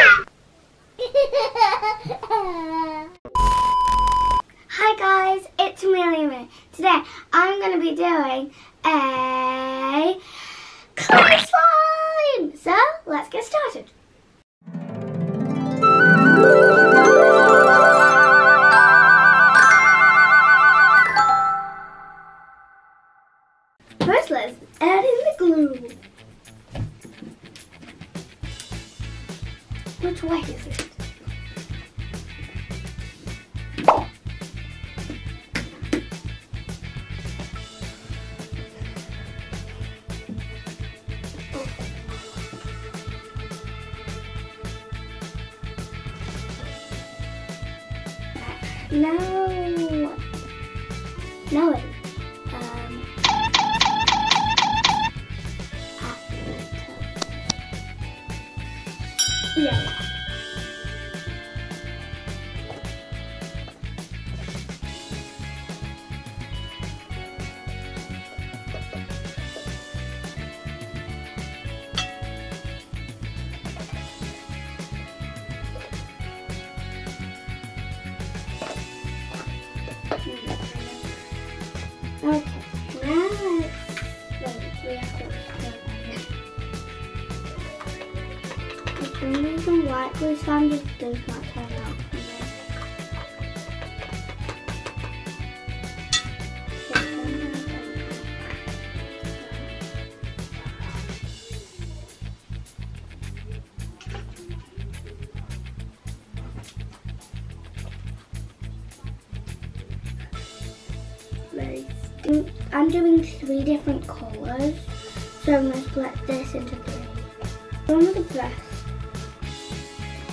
Hi guys, it's Amelia. Today I'm going to be doing a clay slime. So let's get started. No. No. Um. Yeah. White slime just does not turn out for. I'm doing three different colours, so I'm going to split this into three. One of the best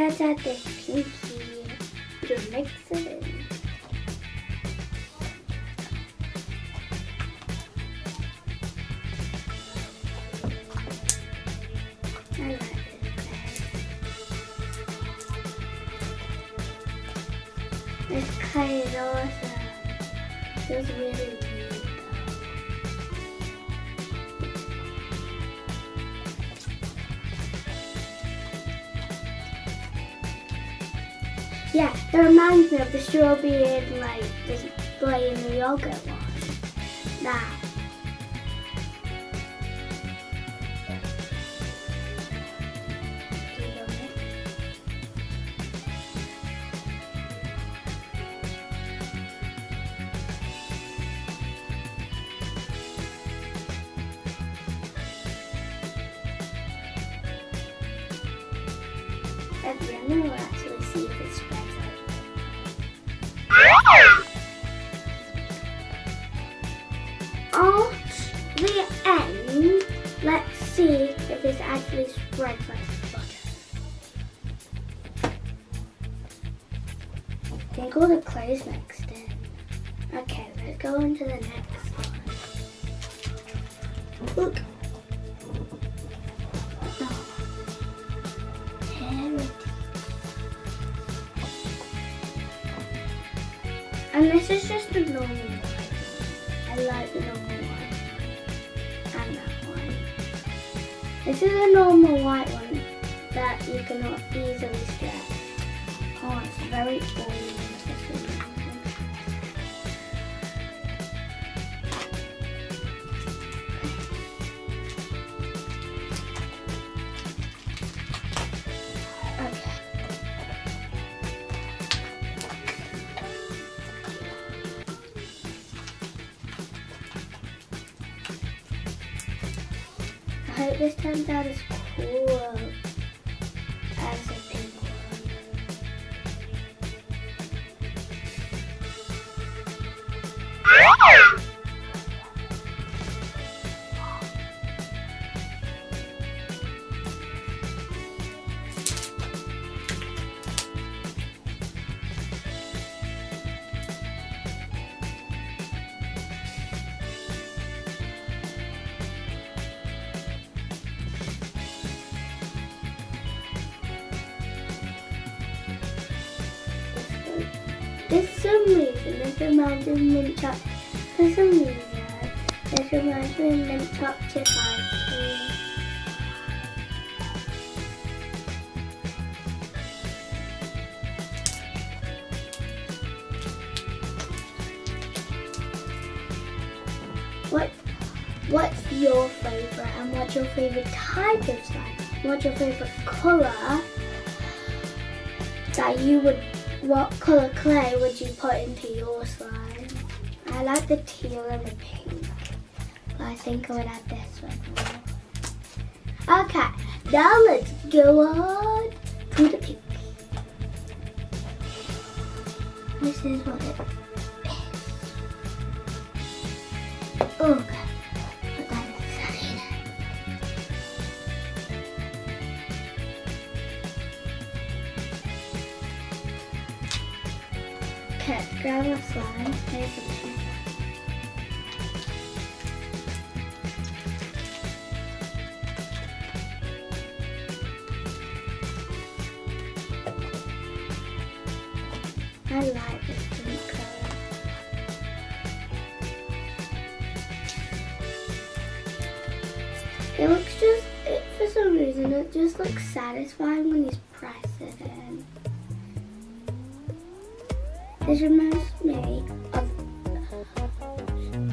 let's add this pinky to mix it in. This. Clay is awesome. Feels really Yeah, that reminds me of the strawberry and like display in the yogurt one. Now. At the into the next one. Look. Here it is. And this is just a normal one. I like the normal one. And that one. This is a normal white one that you cannot easily stretch. Oh, it's very oily. Hope this turns out as cool as the pink one. This some reason this reminds me of. For some reason, this reminds me of mint chop chip ice cream. What, what's your favourite and what's your favourite type of slime? What's your favourite colour that you would, what colour clay would you put into your slime? I like the teal and the pink. I think I would add this one. Okay, now let's go on to the pink. This is what it Oh, God. Grab a slime. I like this pink color. It looks just, it, for some reason, it just looks satisfying when you This reminds me of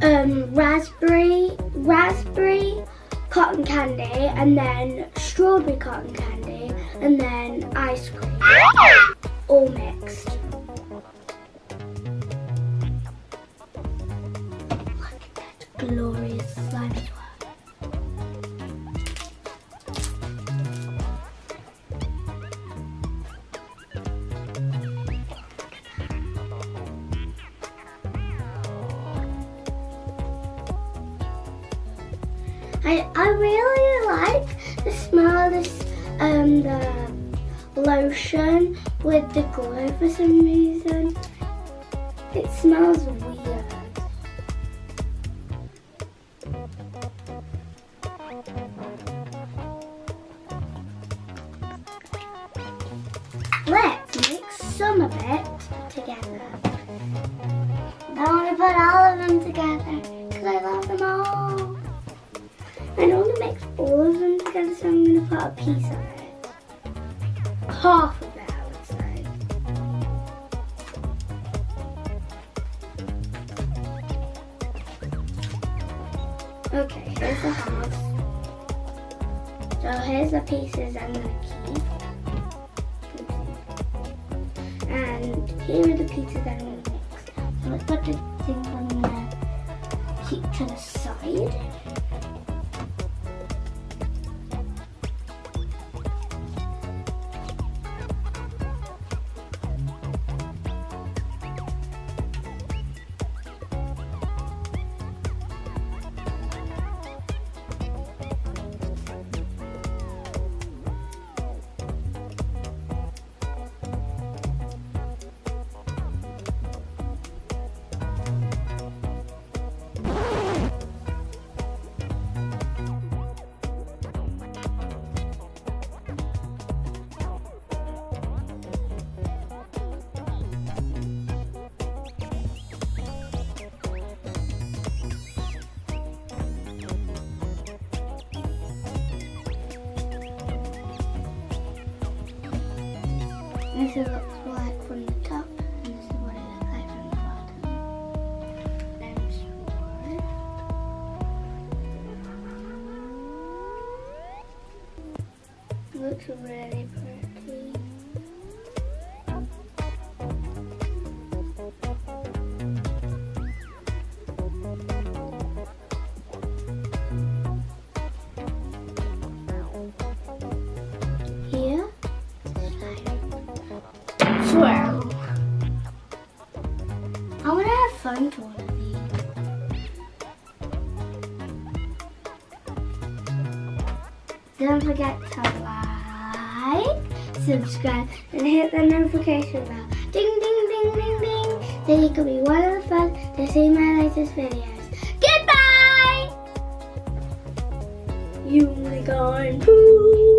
um, raspberry, raspberry cotton candy, and then strawberry cotton candy, and then ice cream, all mixed. Look at that glorious slime um, the lotion with the glow for some reason. It smells weird. Let's mix some of it together. I want to put all of them together because I love them all. I don't want to mix all of them together, so I'm going to put a piece of it. Half of it, I would say. Okay, here's the half. So here's the pieces I'm going to keep. And here are the pieces I'm going to mix. So let's put the thing on the to the side. It looks like from the top, and this is what it looks like from the bottom. Looks really. Swirl. I want to have fun to one of these. Don't forget to like, subscribe, and hit the notification bell. Ding, ding, ding, ding, ding. Then you can be one of the first to see my latest videos. Goodbye! Unicorn poo!